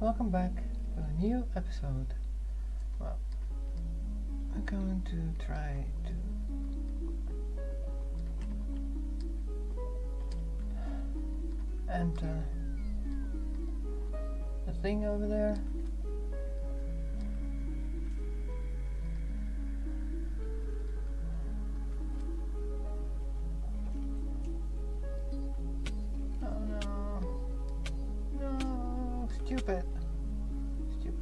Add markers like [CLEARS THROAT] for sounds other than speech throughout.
welcome back to a new episode. Well, I'm going to try to enter the thing over there. Stupid. Stupid.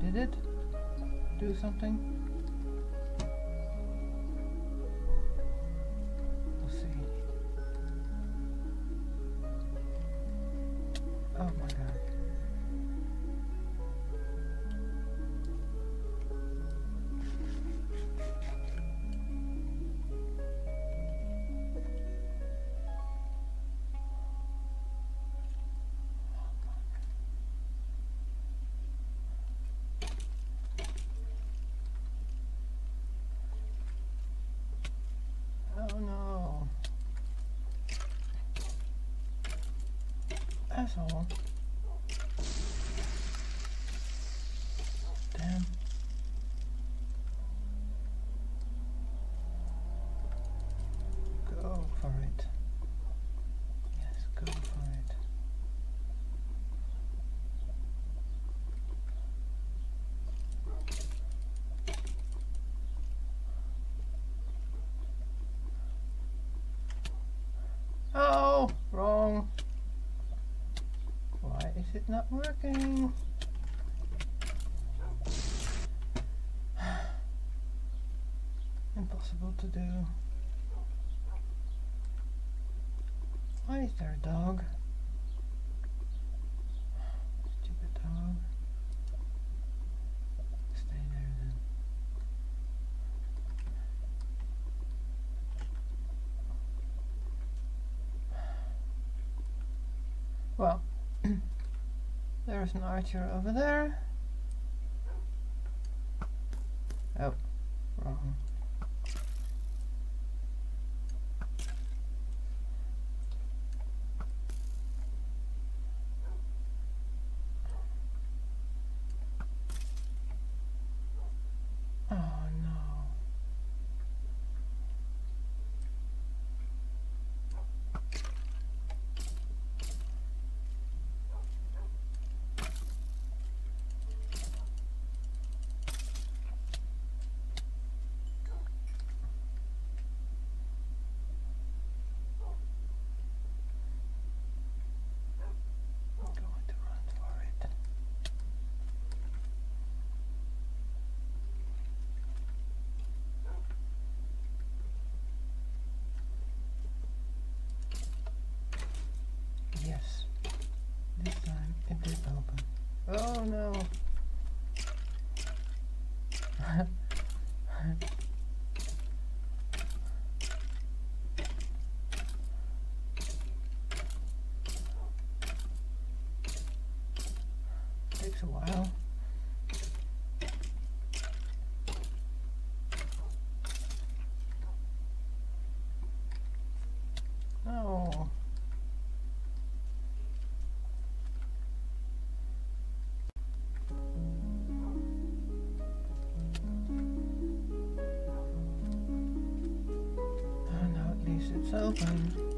Did it do something? Oh no. Asshole. Damn. Go for it. Yes, go for it. Oh, wrong. Why is it not working? [SIGHS] Impossible to do. Why is there a dog? Stupid dog. Stay there then. [SIGHS] Well, [CLEARS THROAT] there's an archer over there. Oh, wrong. Oh no. I'm going to run for it. Yes. This time it did open. Oh open.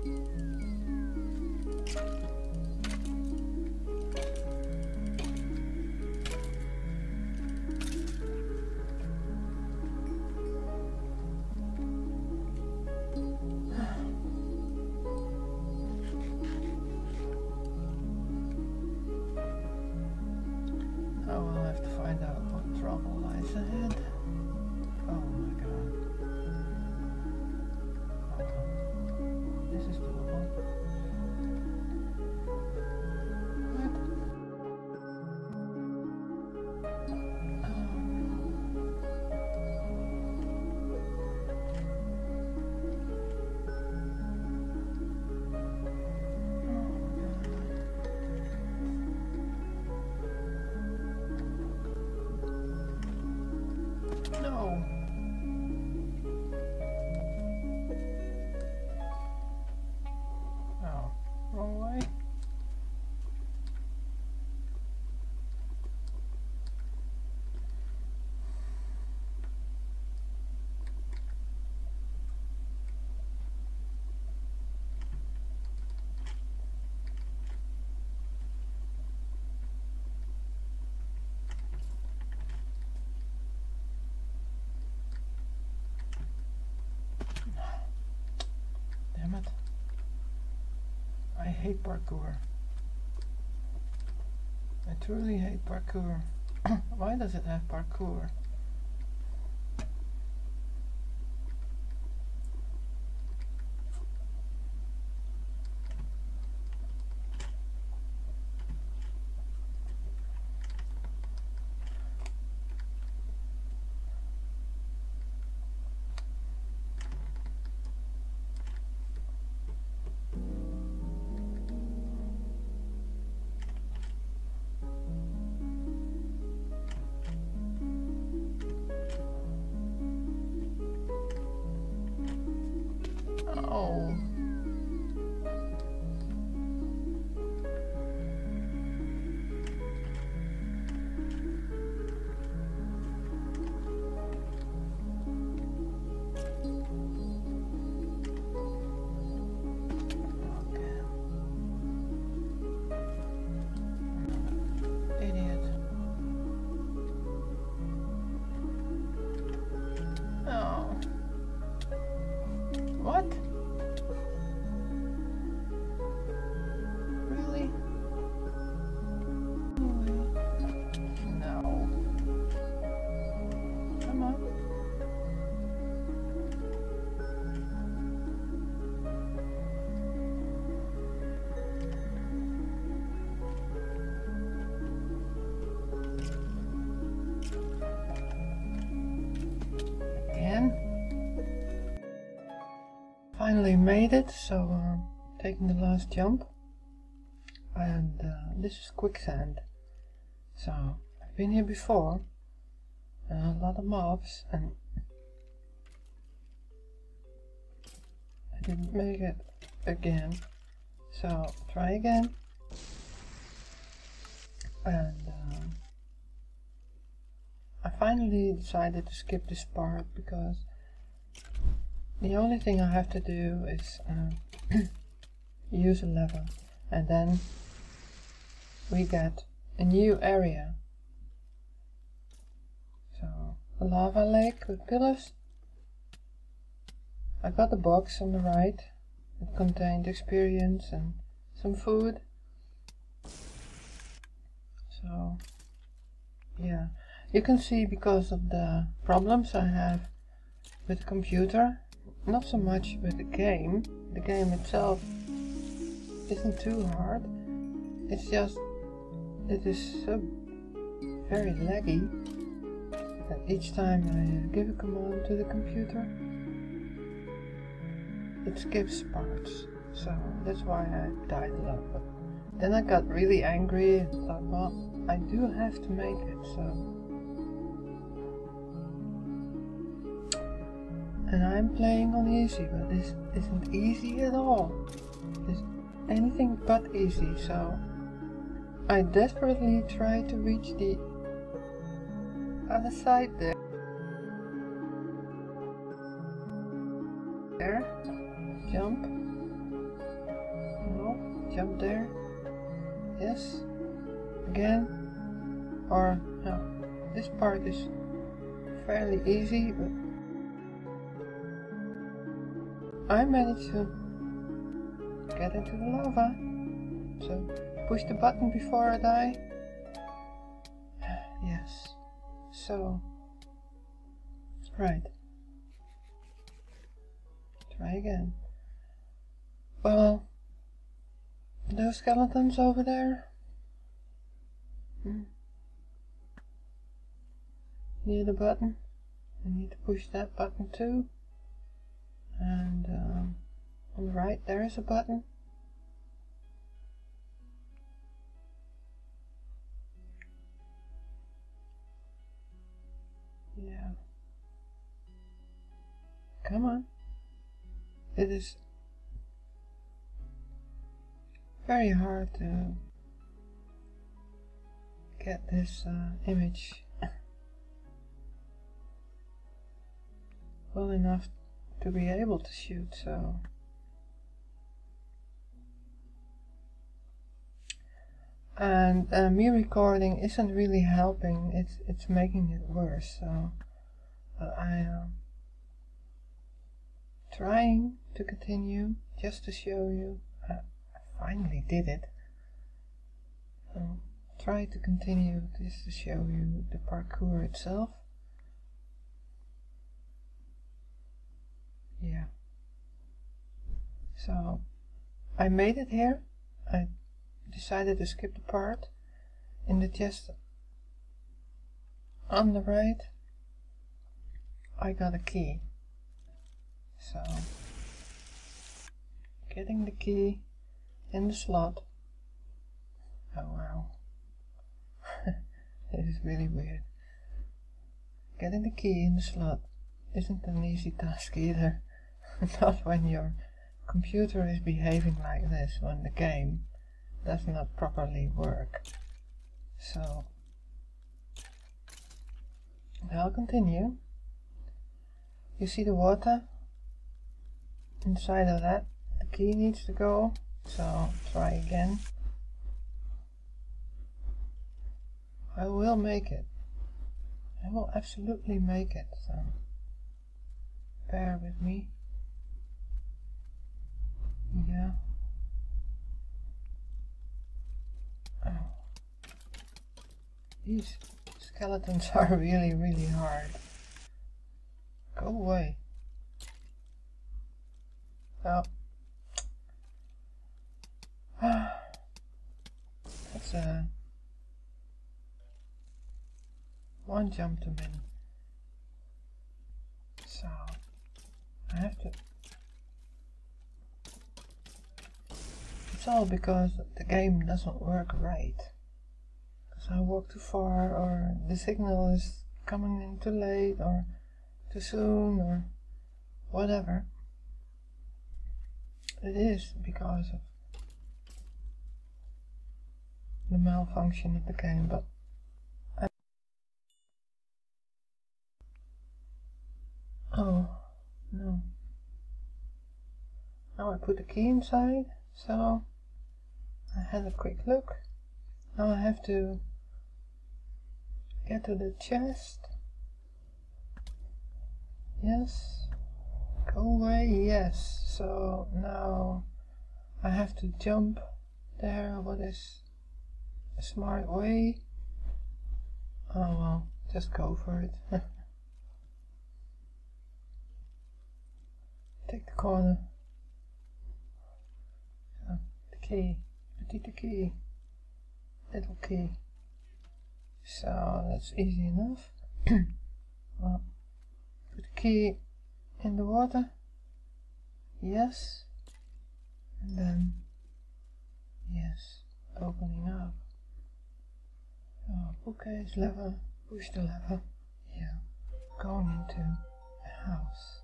Hate parkour. I truly hate parkour. [CLEARS THROAT] Why does it have parkour? Finally made it, so uh, taking the last jump. And uh, this is quicksand. So, I've been here before. A lot of mobs, and I didn't make it again. So, try again. And um, I finally decided to skip this part because the only thing I have to do is uh, [CLEARS THROAT] use a lever and then we get a new area. So, a lava lake with pillars. I got the box on the right. It contained experience and some food. So, yeah. You can see because of the problems I have with the computer, not so much with the game. The game itself isn't too hard. It's just it is so very laggy that each time I give a command to the computer, it skips parts. So that's why I died a lot. But then I got really angry and thought, well, I do have to make it. So. And I'm playing on easy, but this isn't easy at all. It's anything but easy, so I desperately try to reach the other side there. There. Jump. No. Jump there. Yes. Again. Or, no. This part is fairly easy, but I managed to get into the lava. So push the button before I die. yes. So right. Try again. Well those skeletons over there. Hmm. Near the button. I need to push that button too and um, on the right there is a button. Yeah. Come on. It is very hard to get this uh, image [LAUGHS] well enough to be able to shoot, so and uh, me recording isn't really helping. It's it's making it worse. So I am trying to continue just to show you. I finally did it. I'll try to continue this to show you the parkour itself. Yeah. So, I made it here. I decided to skip the part. In the chest on the right I got a key. So getting the key in the slot. Oh wow. [LAUGHS] This is really weird. Getting the key in the slot isn't an easy task either [LAUGHS] not when your computer is behaving like this when the game does not properly work so I'll continue. You see the water inside of that? The key needs to go, so try again. I will make it. I will absolutely make it, so bear with me. Yeah. Oh. These skeletons [LAUGHS] are really, really hard. Go away. Oh. [SIGHS] That's a... One jump too many. So... I have to... All because the game doesn't work right. Because I walk too far or the signal is coming in too late or too soon or whatever. It is because of the malfunction of the game, but I Oh, no. Now I put the key inside, so I had a quick look. Now I have to Get to the chest. Yes. Go away. Yes. So now I have to jump there. What is a smart way? Oh well, just go for it. [LAUGHS] Take the corner. The key. Petite key. Little key. So that's easy enough. [CLEARS THROAT] well, put the key in the water. Yes. And then, yes, opening up. Oh, bookcase lever, push the lever. Yeah, going into a house.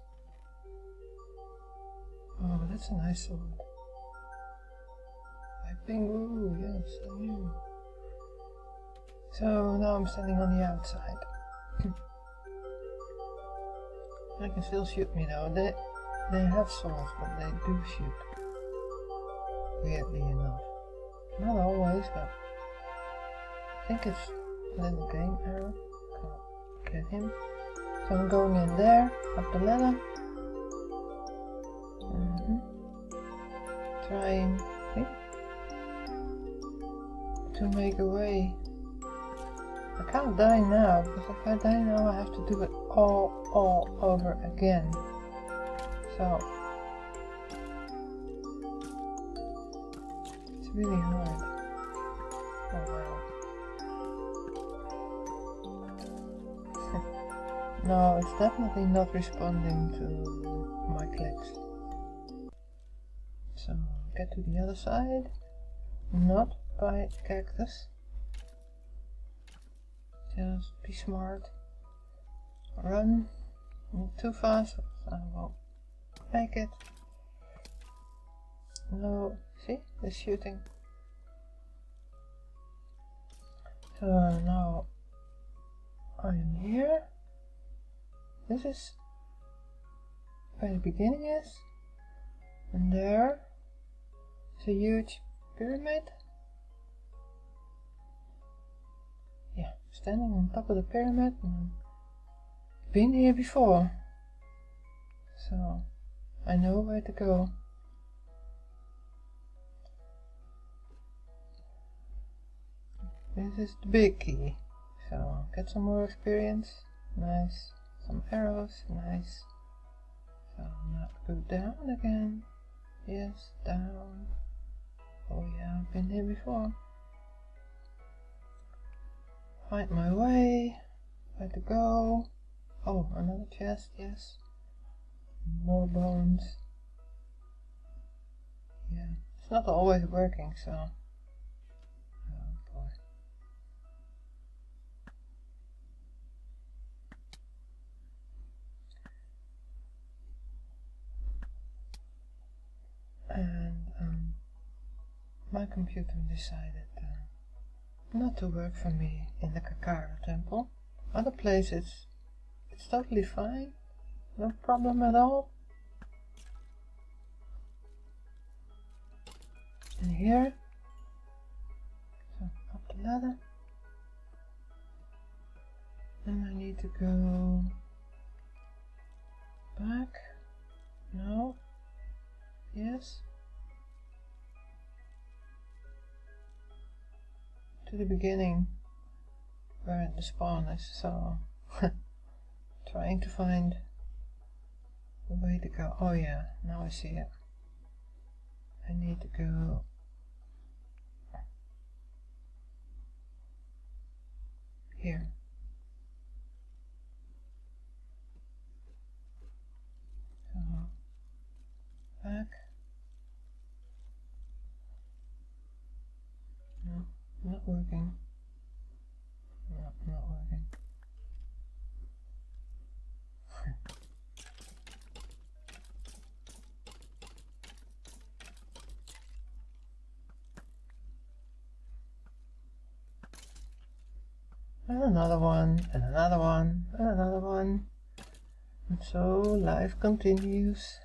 Oh, that's a nice sword. Pingu, yes, I. So now I'm standing on the outside. [LAUGHS] they can still shoot me though. They, they have swords, but they do shoot. Weirdly enough. Not always, but I think it's a little game error. Can't get him. So I'm going in there, up the ladder. Mm -hmm. Trying see? To make a way I can't die now, because if I die now I have to do it all, all over again. So, it's really hard. Oh wow. [LAUGHS] no, it's definitely not responding to my clicks. So, get to the other side. Not by cactus. Just be smart. Run. Not too fast. I will make it. No, see? The shooting. So now I am here. This is where the beginning is. And there is a huge pyramid. standing on top of the pyramid and been here before. So I know where to go. This is the big key. So get some more experience. Nice. Some arrows. Nice. So now go down again. Yes, down. Oh yeah, I've been here before. Find my way. Where to go. Oh, another chest, yes. More bones. Yeah, it's not always working, so... Oh boy. And, um, my computer decided not to work for me in the Kakkara temple. Other places, it's totally fine, no problem at all. And here, so up the ladder. Then I need to go back. No. Yes. The beginning where the spawn is, [LAUGHS] so trying to find the way to go. Oh yeah, now I see it. I need to go here. So back. No, not working. No, not working. [LAUGHS] and another one, and another one, and another one. And so life continues.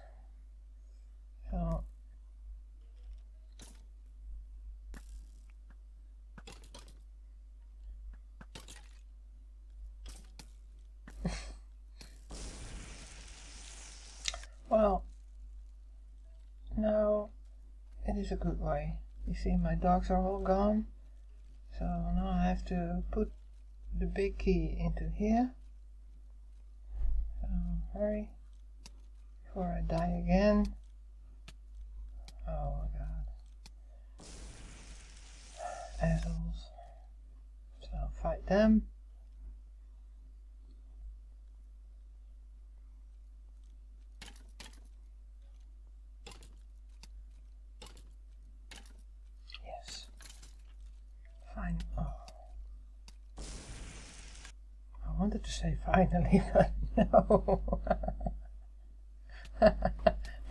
So Well, now it is a good way. You see my dogs are all gone. So now I have to put the big key into here. So hurry before I die again. Oh my god. Assholes. So fight them. Yes. Fine. Oh. I wanted to say finally, [LAUGHS] but no. [LAUGHS]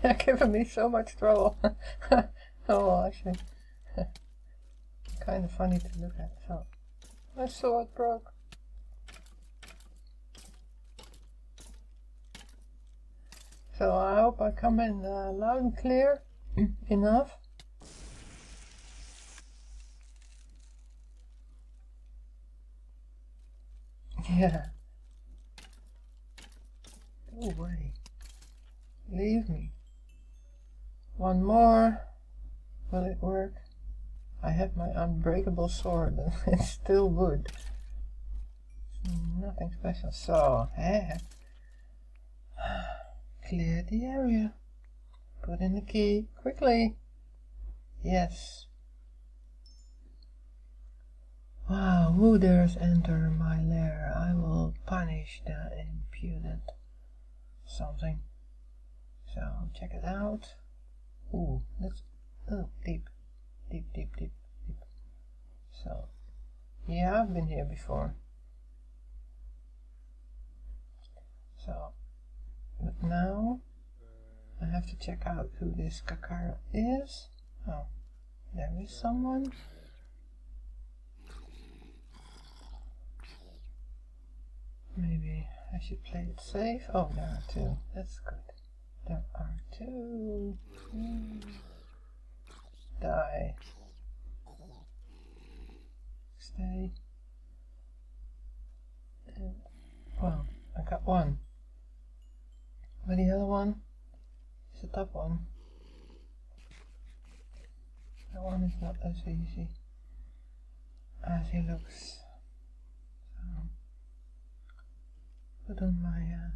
They're giving me so much trouble. [LAUGHS] oh, actually, kind of funny to look at. So, my sword broke. So I hope I come in uh, loud and clear [CLEARS THROAT] enough. Yeah. Go away. Leave me. One more. Will it work? I have my unbreakable sword and [LAUGHS] it's still wood. Nothing special. So, eh. [SIGHS] Clear the area. Put in the key. Quickly. Yes. Wow, who dares enter my lair? I will punish the impudent something. So check it out. Ooh, that's oh deep, deep, deep, deep, deep. So yeah, I've been here before. So, but now I have to check out who this Kakkara is. Oh, there is someone. Maybe I should play it safe. Oh, there are two. That's good. There are two. Mm. Die. Stay. Well, I got one. But the other one is a tough one. That one is not as easy as as he looks. So, put on my uh,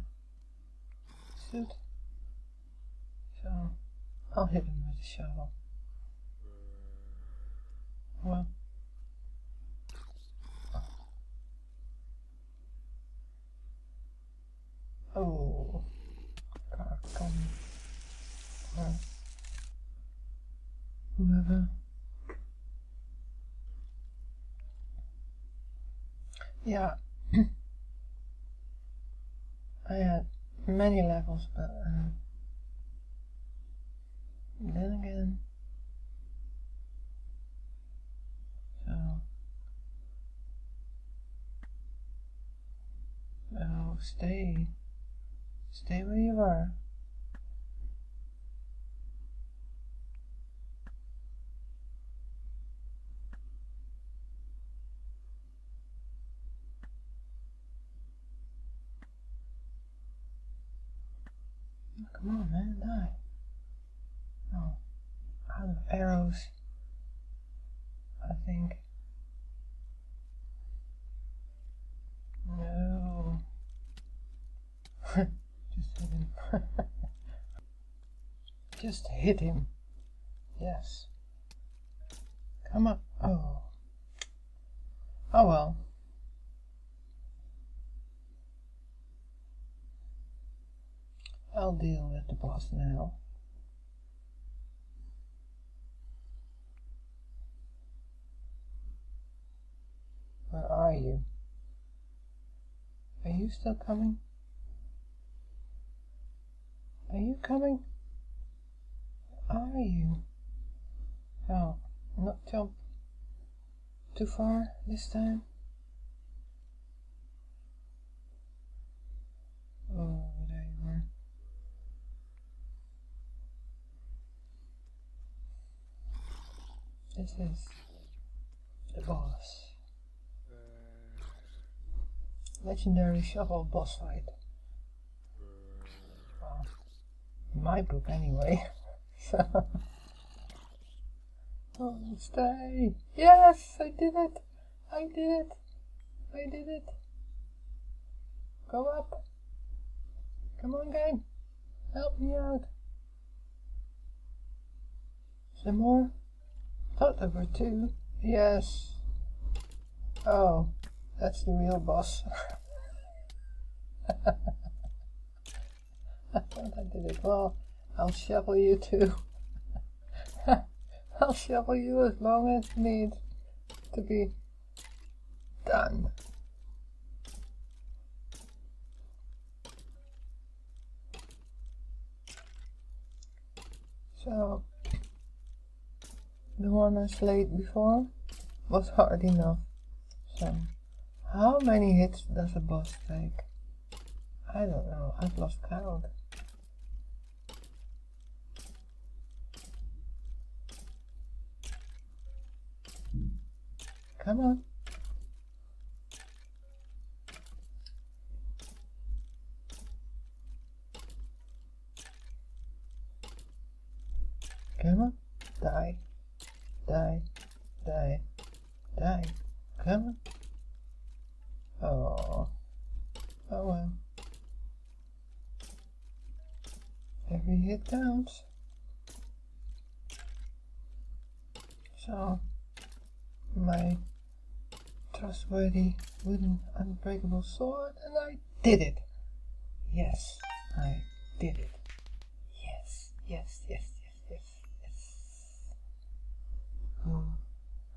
suit. So, I'll hit him with a shovel. Well. Oh, come. Or whoever. Yeah. [CLEARS THROAT] I had many levels, but uh, then again, so so stay, stay where you are. Come on, man, die. Oh, out of arrows. I think. No. [LAUGHS] Just hit him. [LAUGHS] Just hit him. Yes. Come on. Oh. Oh well. I'll deal with the boss now. Where are you? Are you still coming? Are you coming? Where Are you? Oh, not jump too far this time? Oh, there you are. This is the boss. Legendary shovel boss fight. Well, my book anyway. [LAUGHS] so. Oh, stay! Yes, I did it! I did it! I did it! Go up! Come on, game! Help me out! Some more? Thought there were two. Yes. Oh, that's the real boss. [LAUGHS] I thought I did it well. I'll shovel you too. [LAUGHS] I'll shovel you as long as needs to be done. So, the one I slayed before was hard enough. So, how many hits does a boss take? I don't know, I've lost count. Come on. Come on. Die. Die. Die. Die. Come on. Oh. Oh well. Every hit counts. So, my trustworthy wooden unbreakable sword, and I did it. Yes, I did it. Yes, yes, yes, yes, yes, yes. Oh,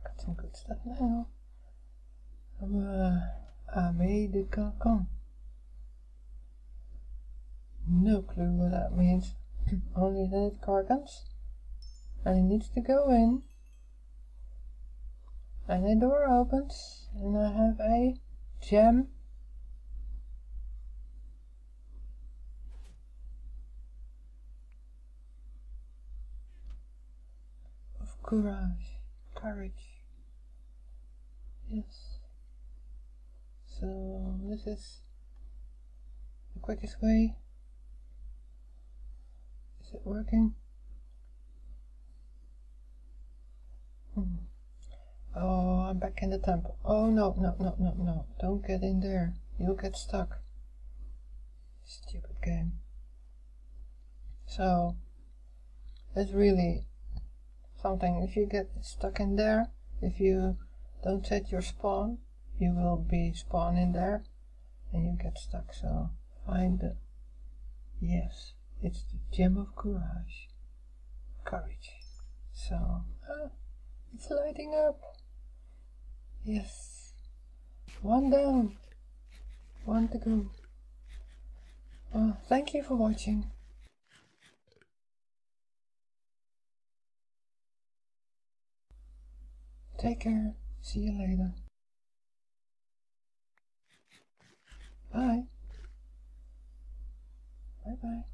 got some good stuff now. Uh, I made the cancan. No clue what that means. [CLEARS THROAT] Only that it carcans. And it needs to go in. And the door opens. And I have a gem. Of courage. Courage. Yes. So this is the quickest way. Is it working? Hmm. Oh, I'm back in the temple. Oh no, no, no, no, no. Don't get in there. You'll get stuck. Stupid game. So, it's really something. If you get stuck in there, if you don't set your spawn, you will be spawned in there and you get stuck. So, find the. Yes, it's the gem of courage. Courage. So, ah, it's lighting up. Yes. One down. One to go. Oh, thank you for watching. Take care. See you later. Bye. Bye bye.